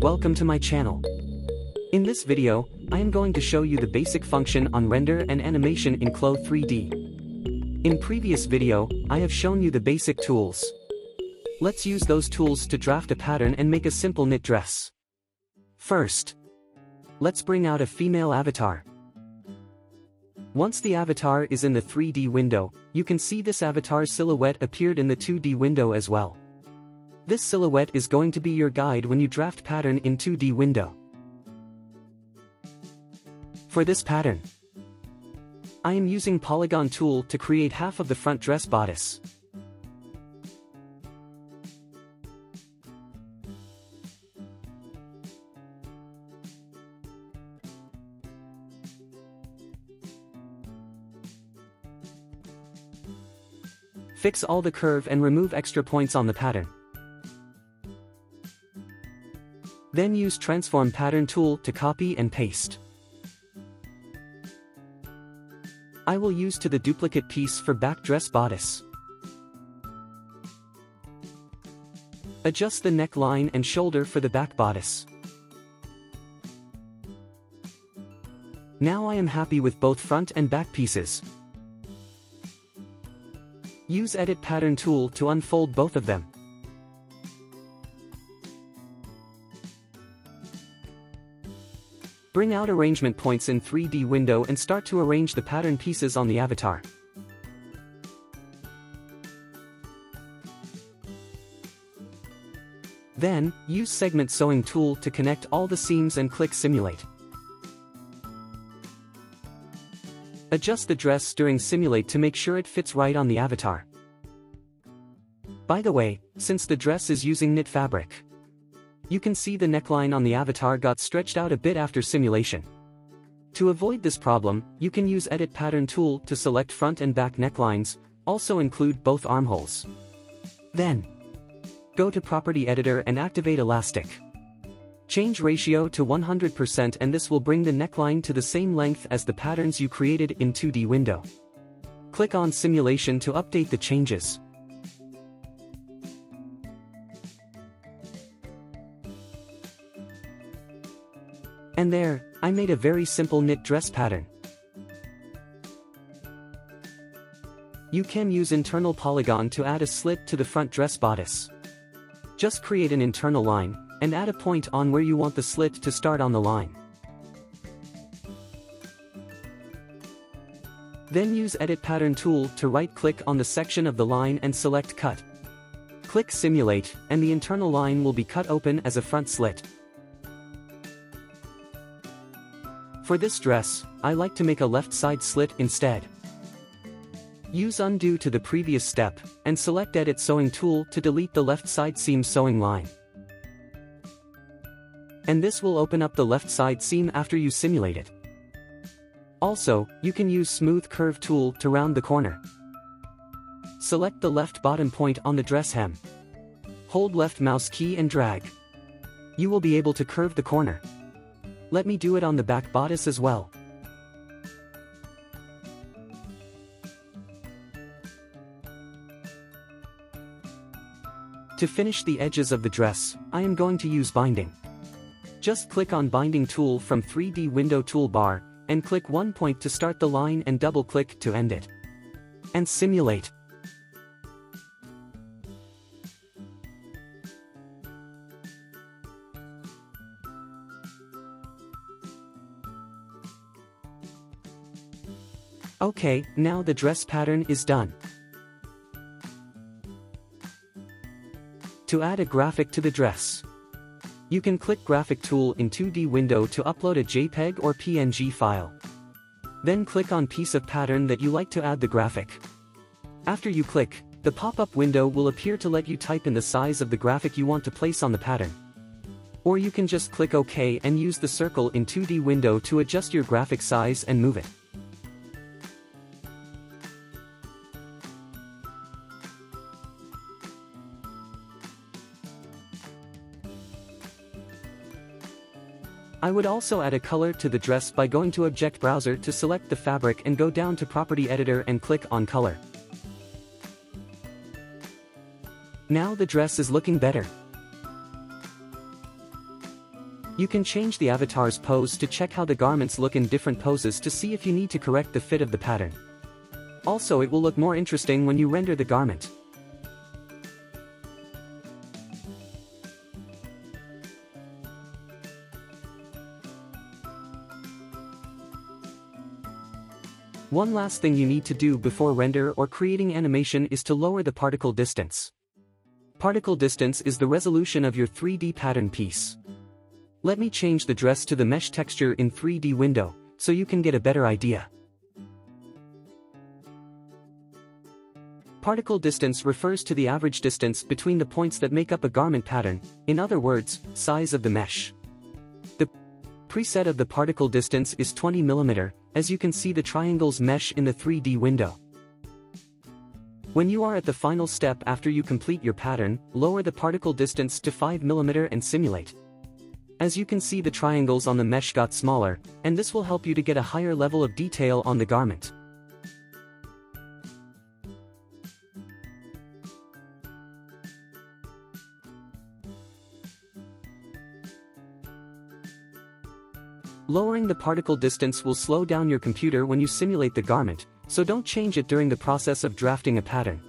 welcome to my channel. In this video, I am going to show you the basic function on render and animation in Clo 3D. In previous video, I have shown you the basic tools. Let's use those tools to draft a pattern and make a simple knit dress. First, let's bring out a female avatar. Once the avatar is in the 3D window, you can see this avatar's silhouette appeared in the 2D window as well. This silhouette is going to be your guide when you draft pattern in 2D window. For this pattern, I am using polygon tool to create half of the front dress bodice. Fix all the curve and remove extra points on the pattern. Then use Transform Pattern tool to copy and paste. I will use to the duplicate piece for back dress bodice. Adjust the neckline and shoulder for the back bodice. Now I am happy with both front and back pieces. Use Edit Pattern tool to unfold both of them. Bring out arrangement points in 3D window and start to arrange the pattern pieces on the avatar. Then, use segment sewing tool to connect all the seams and click simulate. Adjust the dress during simulate to make sure it fits right on the avatar. By the way, since the dress is using knit fabric, you can see the neckline on the avatar got stretched out a bit after simulation. To avoid this problem, you can use Edit Pattern tool to select front and back necklines, also include both armholes. Then, go to Property Editor and activate Elastic. Change ratio to 100% and this will bring the neckline to the same length as the patterns you created in 2D window. Click on Simulation to update the changes. And there, I made a very simple knit dress pattern. You can use internal polygon to add a slit to the front dress bodice. Just create an internal line, and add a point on where you want the slit to start on the line. Then use Edit Pattern tool to right-click on the section of the line and select Cut. Click Simulate, and the internal line will be cut open as a front slit. For this dress, I like to make a left side slit instead. Use undo to the previous step, and select edit sewing tool to delete the left side seam sewing line. And this will open up the left side seam after you simulate it. Also, you can use smooth curve tool to round the corner. Select the left bottom point on the dress hem. Hold left mouse key and drag. You will be able to curve the corner. Let me do it on the back bodice as well. To finish the edges of the dress, I am going to use binding. Just click on binding tool from 3D window toolbar, and click one point to start the line and double click to end it. And simulate. Okay, now the dress pattern is done. To add a graphic to the dress. You can click graphic tool in 2D window to upload a JPEG or PNG file. Then click on piece of pattern that you like to add the graphic. After you click, the pop-up window will appear to let you type in the size of the graphic you want to place on the pattern. Or you can just click OK and use the circle in 2D window to adjust your graphic size and move it. I would also add a color to the dress by going to Object Browser to select the fabric and go down to Property Editor and click on Color. Now the dress is looking better. You can change the avatar's pose to check how the garments look in different poses to see if you need to correct the fit of the pattern. Also it will look more interesting when you render the garment. One last thing you need to do before render or creating animation is to lower the particle distance. Particle distance is the resolution of your 3D pattern piece. Let me change the dress to the mesh texture in 3D window, so you can get a better idea. Particle distance refers to the average distance between the points that make up a garment pattern, in other words, size of the mesh. The preset of the particle distance is 20 mm, as you can see the triangles mesh in the 3D window. When you are at the final step after you complete your pattern, lower the particle distance to 5 mm and simulate. As you can see the triangles on the mesh got smaller, and this will help you to get a higher level of detail on the garment. Lowering the particle distance will slow down your computer when you simulate the garment, so don't change it during the process of drafting a pattern.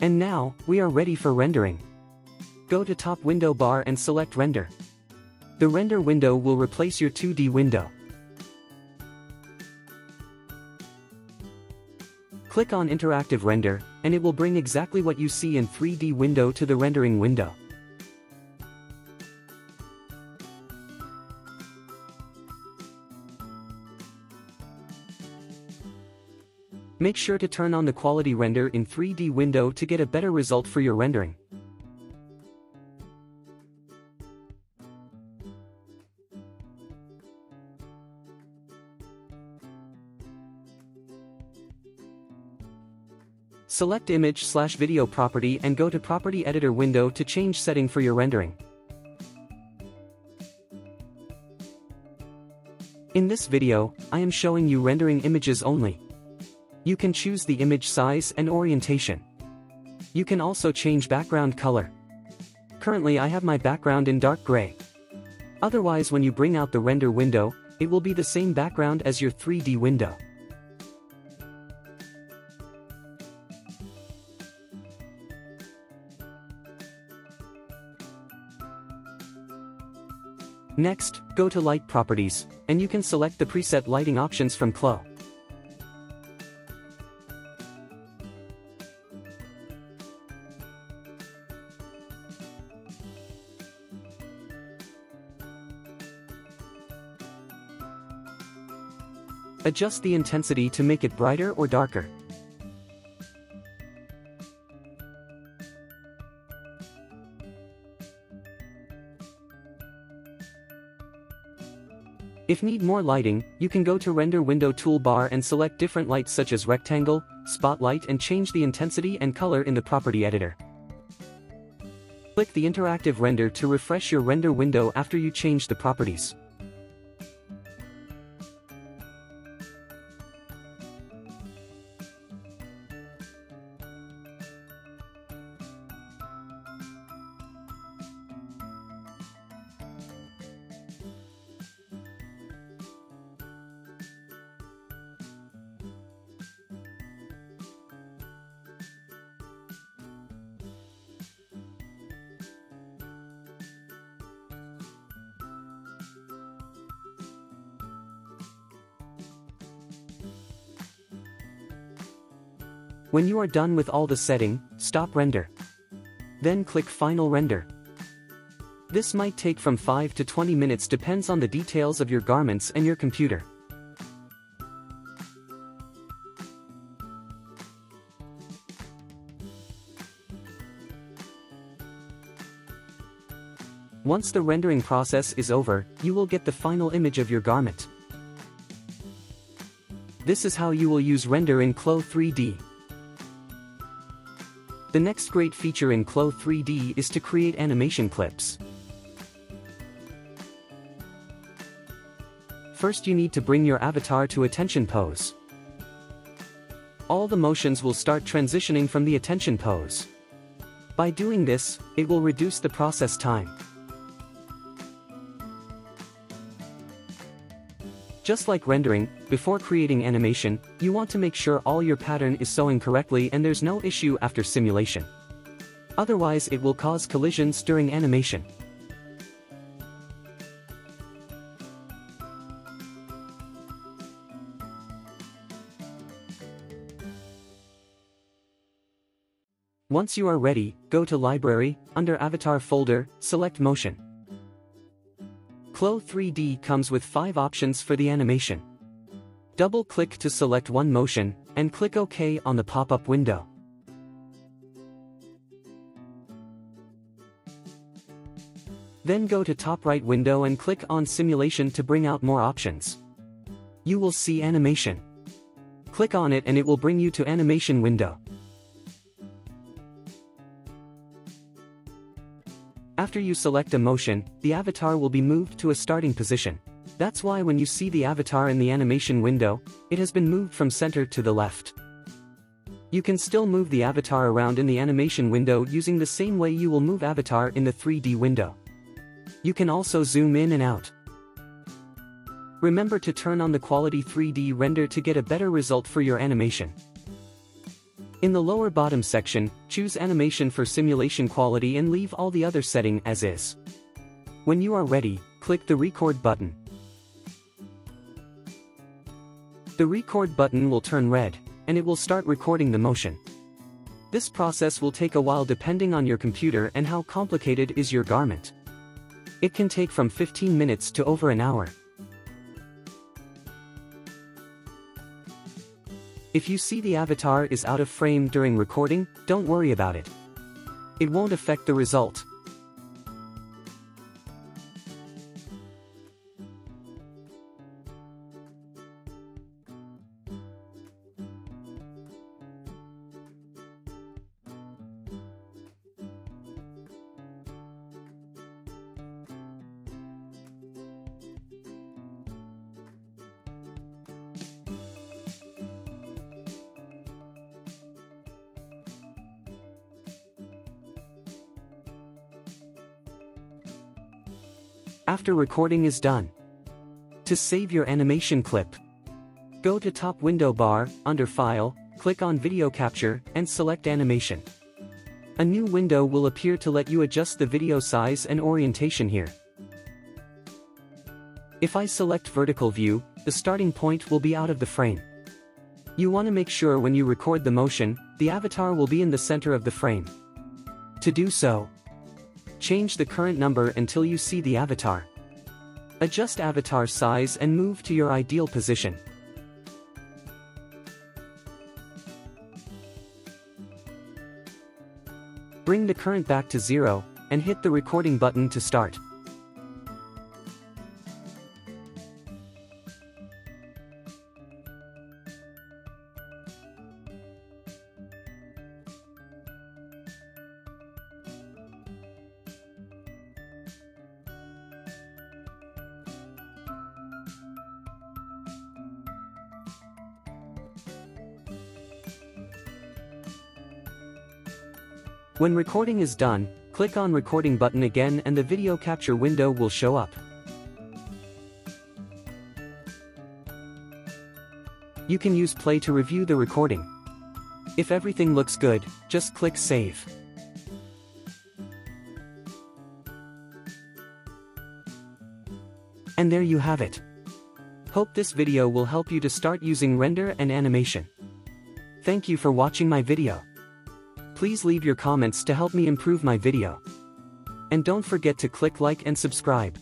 And now, we are ready for rendering. Go to top window bar and select render. The render window will replace your 2D window. Click on Interactive Render, and it will bring exactly what you see in 3D window to the rendering window. Make sure to turn on the quality render in 3D window to get a better result for your rendering. Select image slash video property and go to property editor window to change setting for your rendering. In this video, I am showing you rendering images only. You can choose the image size and orientation. You can also change background color. Currently I have my background in dark gray. Otherwise when you bring out the render window, it will be the same background as your 3D window. Next, go to Light Properties, and you can select the preset lighting options from Clo. Adjust the intensity to make it brighter or darker. If need more lighting, you can go to Render Window toolbar and select different lights such as rectangle, spotlight and change the intensity and color in the property editor. Click the interactive render to refresh your render window after you change the properties. When you are done with all the setting, stop render. Then click Final Render. This might take from 5 to 20 minutes depends on the details of your garments and your computer. Once the rendering process is over, you will get the final image of your garment. This is how you will use render in Clo 3D. The next great feature in Clo 3D is to create animation clips. First you need to bring your avatar to attention pose. all the motions will start transitioning from the attention pose. By doing this, it will reduce the process time. Just like rendering, before creating animation, you want to make sure all your pattern is sewing correctly and there's no issue after simulation. Otherwise it will cause collisions during animation. Once you are ready, go to Library, under Avatar folder, select Motion. Clo 3D comes with 5 options for the animation. Double-click to select one motion, and click OK on the pop-up window. Then go to top right window and click on Simulation to bring out more options. You will see Animation. Click on it and it will bring you to Animation window. After you select a motion, the avatar will be moved to a starting position. That's why when you see the avatar in the animation window, it has been moved from center to the left. You can still move the avatar around in the animation window using the same way you will move avatar in the 3D window. You can also zoom in and out. Remember to turn on the quality 3D render to get a better result for your animation. In the lower bottom section, choose animation for simulation quality and leave all the other setting as is. When you are ready, click the record button. The record button will turn red, and it will start recording the motion. This process will take a while depending on your computer and how complicated is your garment. It can take from 15 minutes to over an hour. If you see the avatar is out of frame during recording, don't worry about it. It won't affect the result. After recording is done. To save your animation clip, go to top window bar, under File, click on Video Capture, and select Animation. A new window will appear to let you adjust the video size and orientation here. If I select vertical view, the starting point will be out of the frame. You want to make sure when you record the motion, the avatar will be in the center of the frame. To do so, Change the current number until you see the avatar. Adjust avatar size and move to your ideal position. Bring the current back to zero, and hit the recording button to start. When recording is done, click on recording button again and the video capture window will show up. You can use play to review the recording. If everything looks good, just click save. And there you have it. Hope this video will help you to start using render and animation. Thank you for watching my video. Please leave your comments to help me improve my video. And don't forget to click like and subscribe.